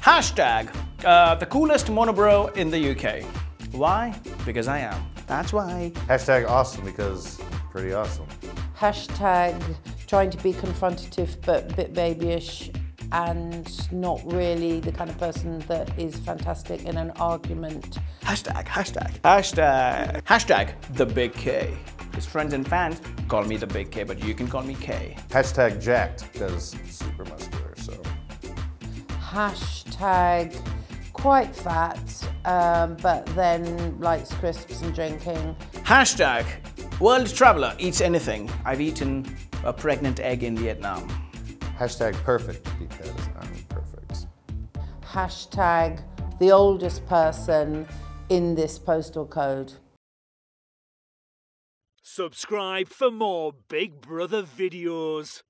Hashtag uh, the coolest monobro in the UK. Why? Because I am. That's why. Hashtag awesome because pretty awesome. Hashtag trying to be confrontative but a bit babyish and not really the kind of person that is fantastic in an argument. Hashtag, hashtag, hashtag, hashtag the big K. His friends and fans call me the big K, but you can call me K. Hashtag jacked because super muscular, so. Hashtag quite fat, um, but then likes crisps and drinking. Hashtag world traveler eats anything. I've eaten a pregnant egg in Vietnam. Hashtag perfect because I'm perfect. Hashtag the oldest person in this postal code. Subscribe for more Big Brother videos.